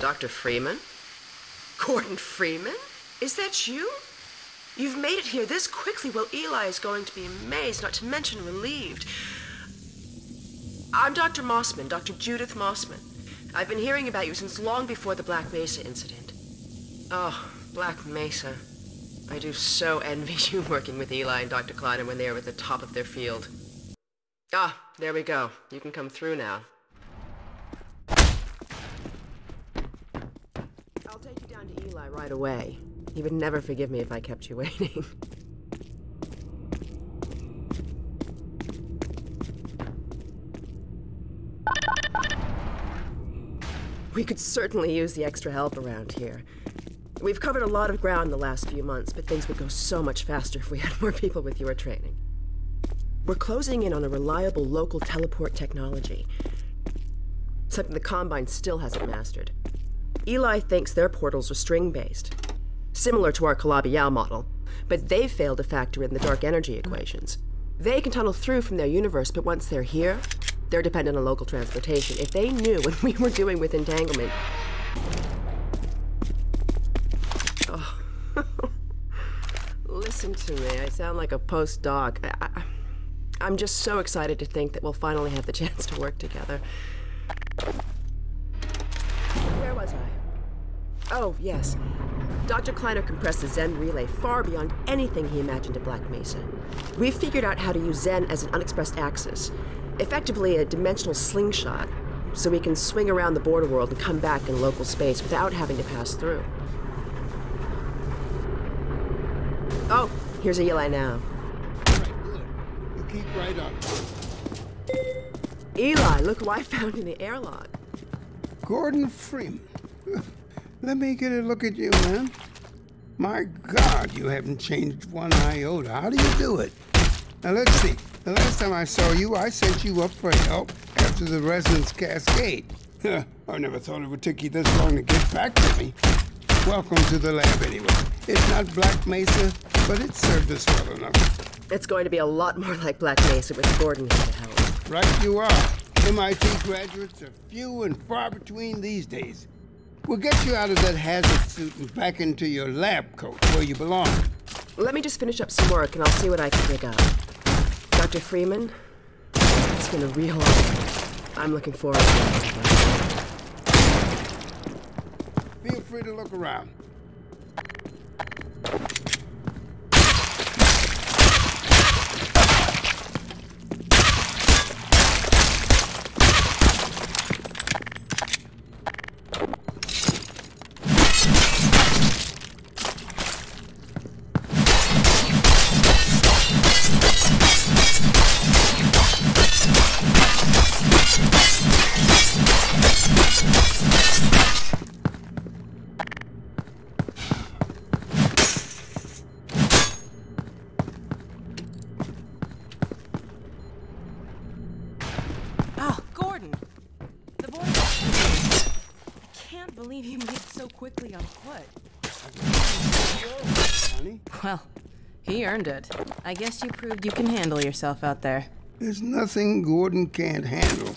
Dr. Freeman? Gordon Freeman? Is that you? You've made it here this quickly. Well, Eli is going to be amazed, not to mention relieved. I'm Dr. Mossman, Dr. Judith Mossman. I've been hearing about you since long before the Black Mesa incident. Oh, Black Mesa. I do so envy you working with Eli and Dr. Kleiner when they are at the top of their field. Ah, there we go. You can come through now. I'll take you down to Eli right away. He would never forgive me if I kept you waiting. we could certainly use the extra help around here. We've covered a lot of ground in the last few months, but things would go so much faster if we had more people with your training. We're closing in on a reliable local teleport technology. Something the Combine still hasn't mastered. Eli thinks their portals are string-based, similar to our Calabi-Yau model, but they've failed to factor in the dark energy equations. They can tunnel through from their universe, but once they're here, they're dependent on local transportation. If they knew what we were doing with entanglement... Oh. Listen to me, I sound like a postdoc. I, I'm just so excited to think that we'll finally have the chance to work together. Oh, yes. Dr. Kleiner compressed the Xen relay far beyond anything he imagined at Black Mesa. We've figured out how to use Xen as an unexpressed axis, effectively a dimensional slingshot, so we can swing around the border world and come back in local space without having to pass through. Oh, here's a Eli now. Good. You keep right up. Eli, look who I found in the airlock. Gordon Freeman. Let me get a look at you, man. My God, you haven't changed one iota. How do you do it? Now let's see. The last time I saw you, I sent you up for help after the resonance cascade. I never thought it would take you this long to get back to me. Welcome to the lab, anyway. It's not Black Mesa, but it served us well enough. It's going to be a lot more like Black Mesa with Gordon here to help. Right you are. MIT graduates are few and far between these days. We'll get you out of that hazard suit and back into your lab coat where you belong. Let me just finish up some work and I'll see what I can dig up. Dr. Freeman, it's been a real honor. I'm looking forward to it. Feel free to look around. Oh, Gordon! The boy. I can't believe you made it so quickly on foot. Honey, Well, he earned it. I guess you proved you can handle yourself out there. there's nothing Gordon can't handle.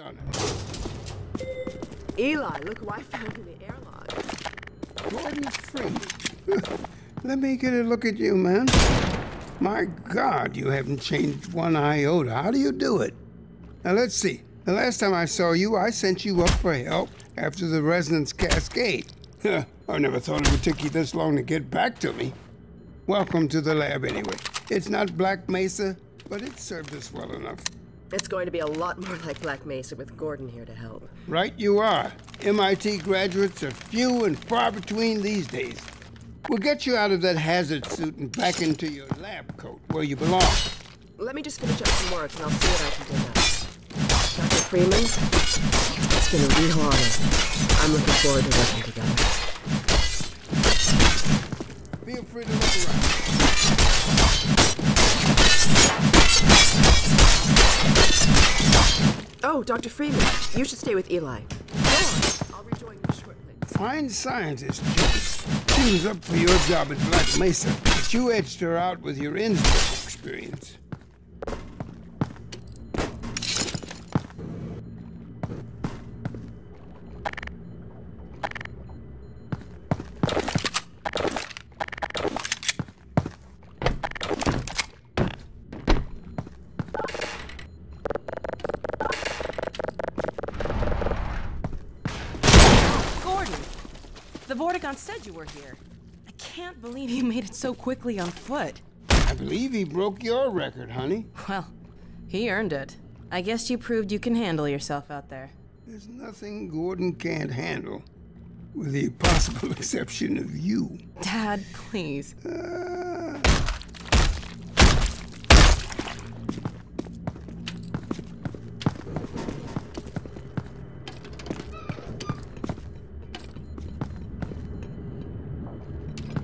On it. Eli, look who I found in the airlock. Gordon Freeman. Let me get a look at you, man. My God, you haven't changed one iota. How do you do it? Now, let's see. The last time I saw you, I sent you up for help after the resonance cascade. I never thought it would take you this long to get back to me. Welcome to the lab, anyway. It's not Black Mesa, but it served us well enough. It's going to be a lot more like Black Mesa with Gordon here to help. Right you are. MIT graduates are few and far between these days. We'll get you out of that hazard suit and back into your lab coat where you belong. Let me just finish up some work and I'll see what I can dig up. Dr. Freeman, it's been a real honor. I'm looking forward to working together. Feel free to look around. Oh, Dr. Freeman, you should stay with Eli. Go on. I'll rejoin you shortly. Fine scientist, Joyce. She was up for your job at Black Mesa, but you edged her out with your Innsbruck experience. Gordon! Vortigaunt said you were here. I can't believe you made it so quickly on foot. I believe he broke your record, honey. Well, he earned it. I guess you proved you can handle yourself out there. There's nothing Gordon can't handle, with the possible exception of you. Dad, please. Uh,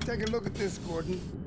Take a look at this, Gordon.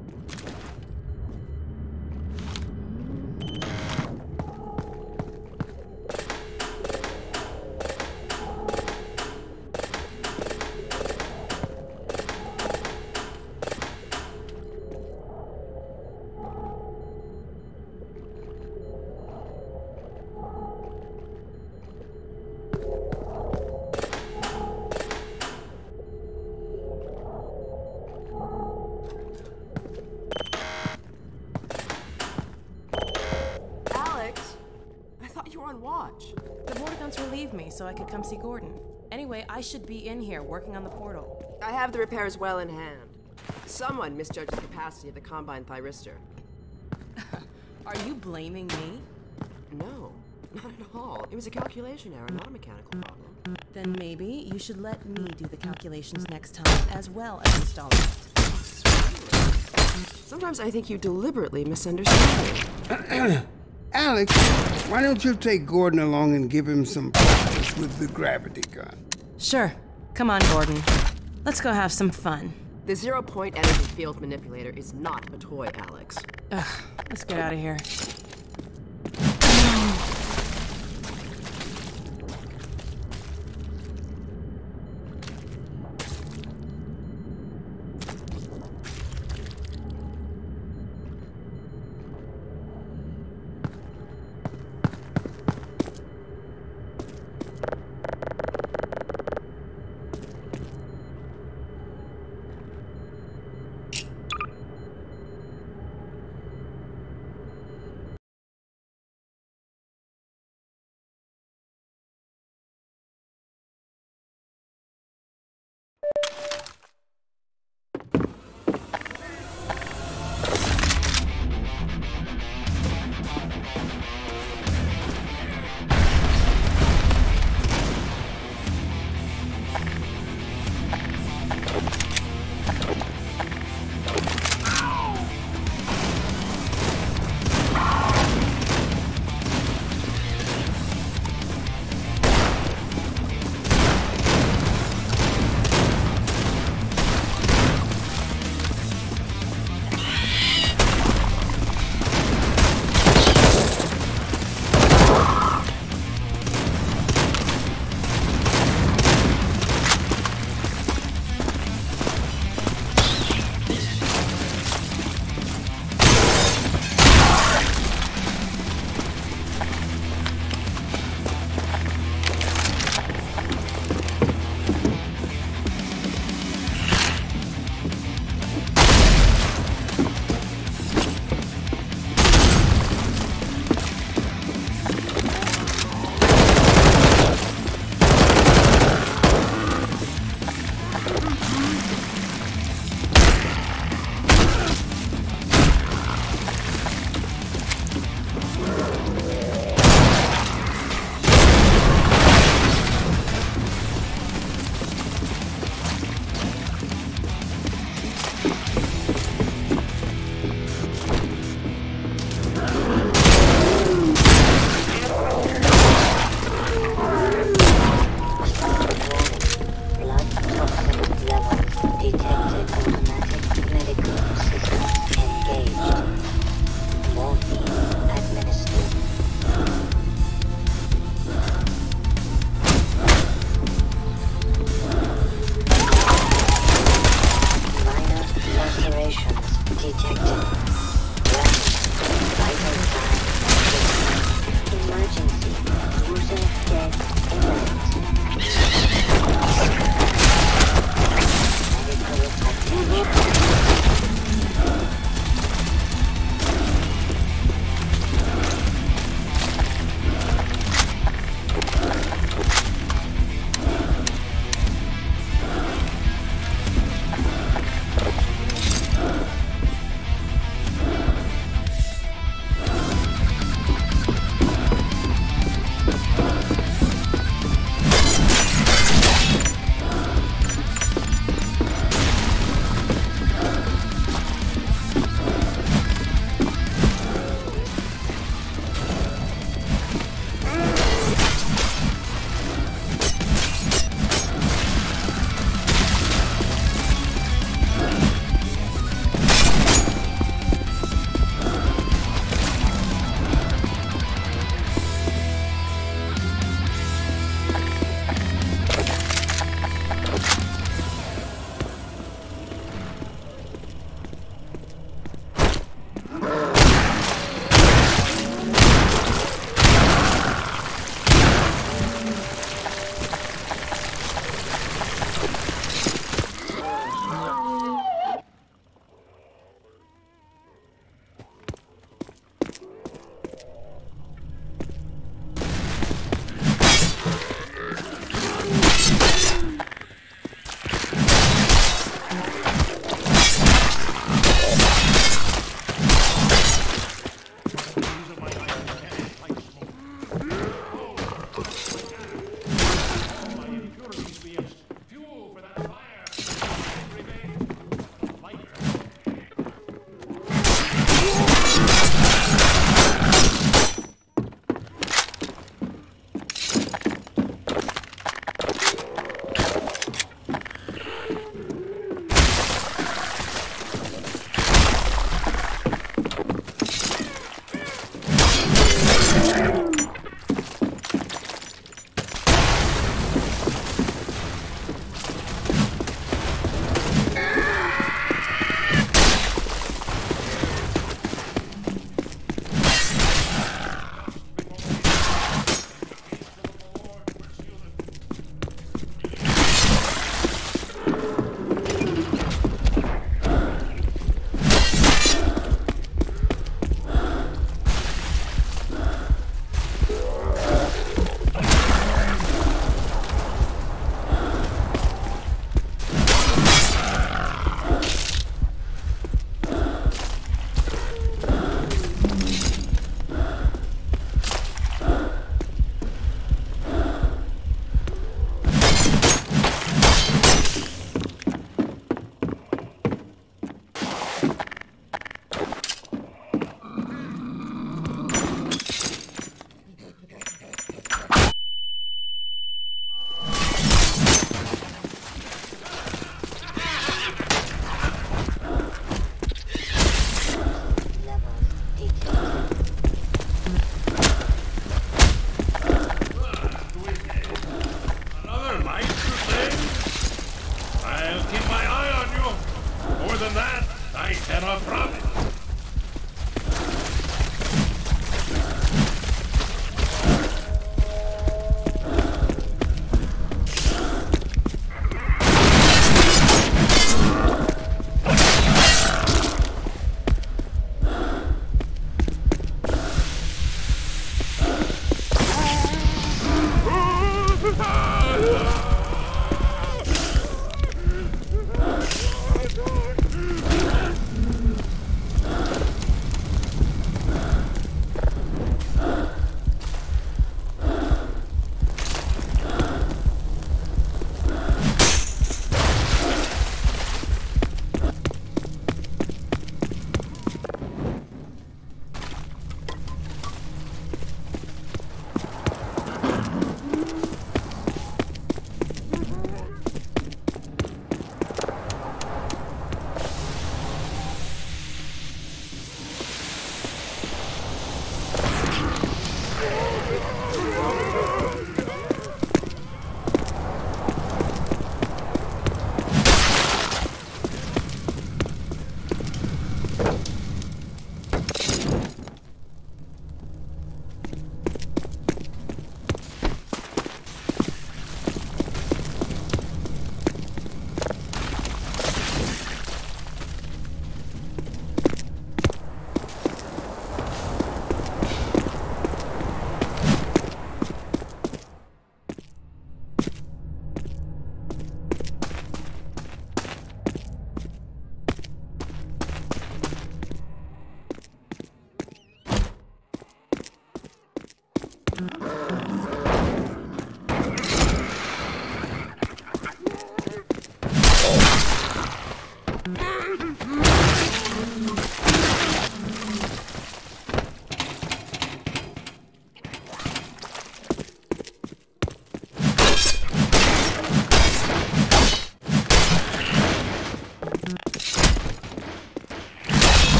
Come see Gordon. Anyway, I should be in here working on the portal. I have the repairs well in hand. Someone misjudged the capacity of the Combine thyristor. Are you blaming me? No, not at all. It was a calculation error, not a mechanical problem. Then maybe you should let me do the calculations next time as well as install it. Sometimes I think you deliberately misunderstand me. Alyx, why don't you take Gordon along and give him some practice with the gravity gun? Sure. Come on, Gordon. Let's go have some fun. The zero point energy field manipulator is not a toy, Alyx. Ugh, let's get out of here.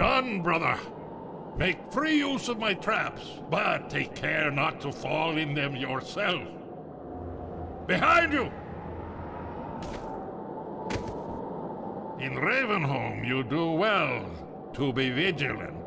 Done, brother. Make free use of my traps, but take care not to fall in them yourself. Behind you! In Ravenholm, you do well to be vigilant.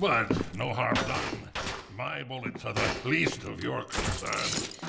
But no harm done. My bullets are the least of your concerns.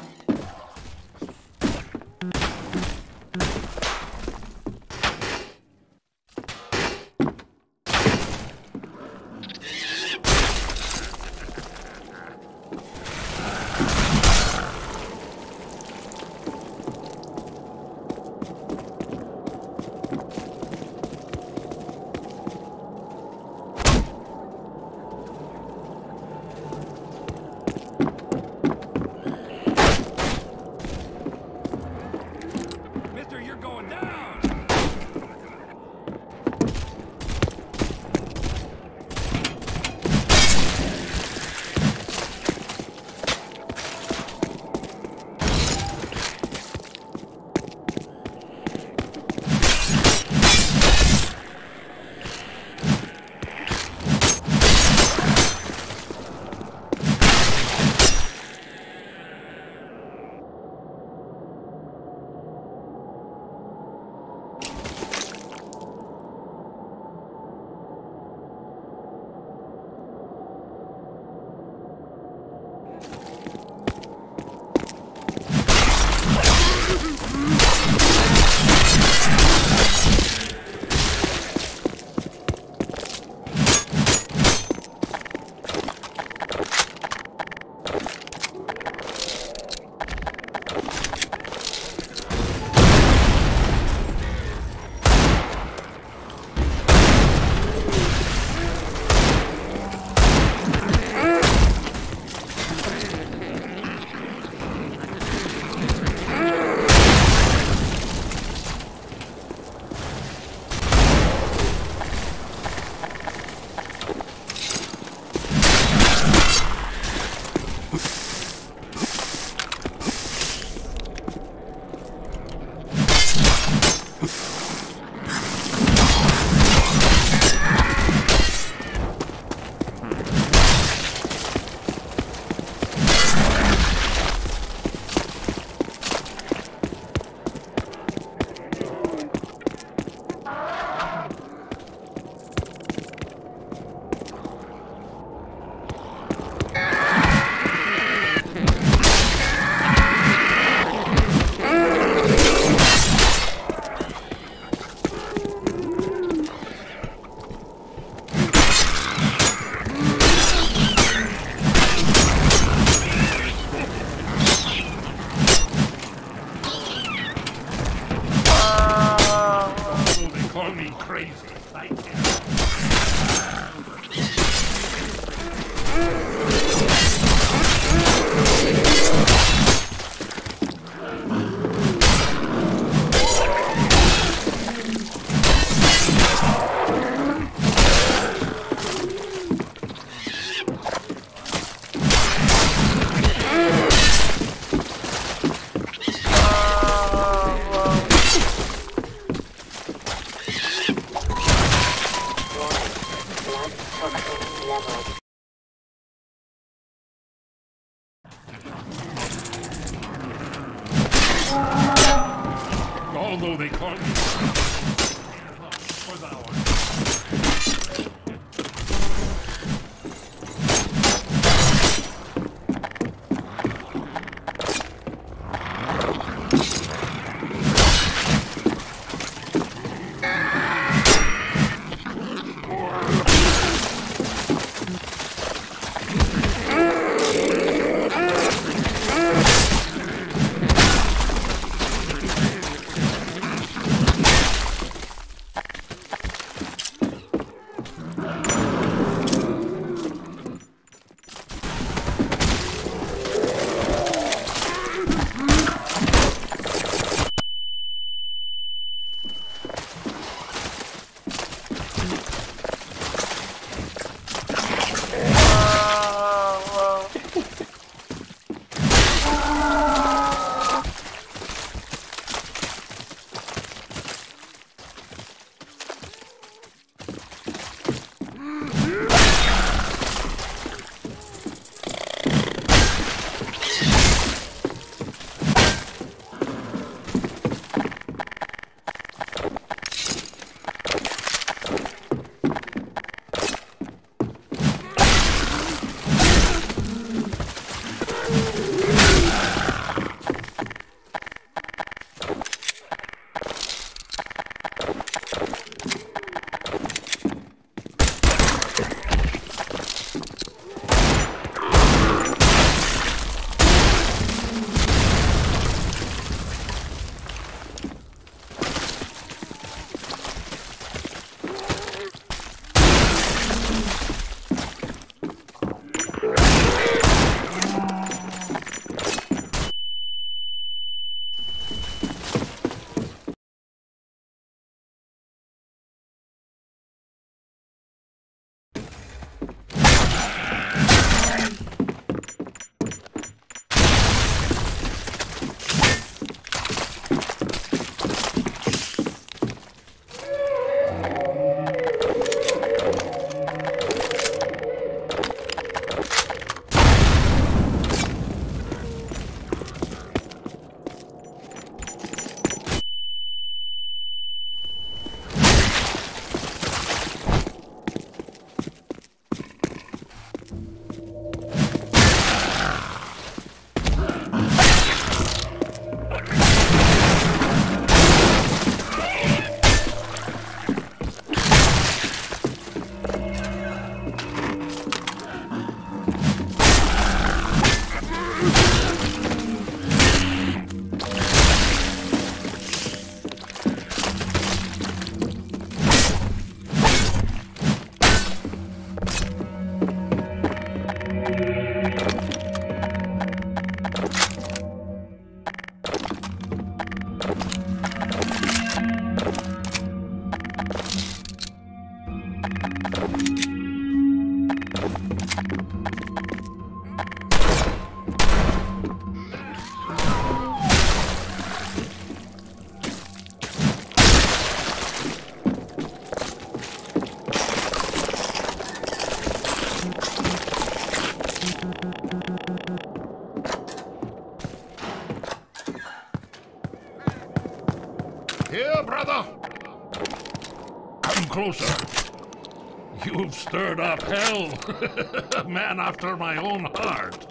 A man after my own heart.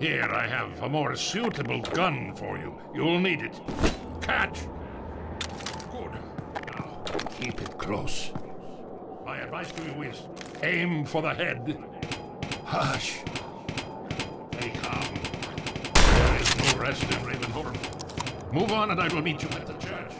Here, I have a more suitable gun for you. You'll need it. Catch! Good. Now, keep it close. My advice to you is aim for the head. Hush. Stay calm. There is no rest in Ravenholm. Move on and I will meet you at the church.